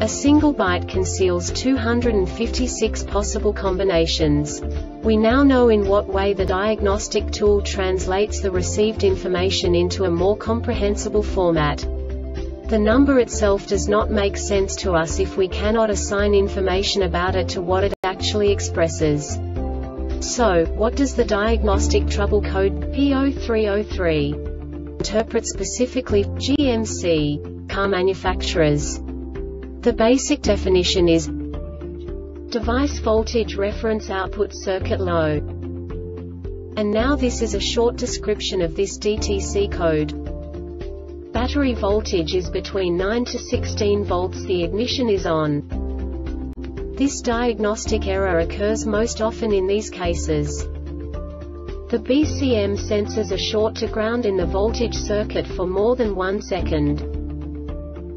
A single byte conceals 256 possible combinations. We now know in what way the diagnostic tool translates the received information into a more comprehensible format. The number itself does not make sense to us if we cannot assign information about it to what it actually expresses. So, what does the diagnostic trouble code P0303 interpret specifically GMC car manufacturers? The basic definition is device voltage reference output circuit low. And now this is a short description of this DTC code. Battery voltage is between 9 to 16 volts the ignition is on. This diagnostic error occurs most often in these cases. The BCM senses a short to ground in the voltage circuit for more than one second.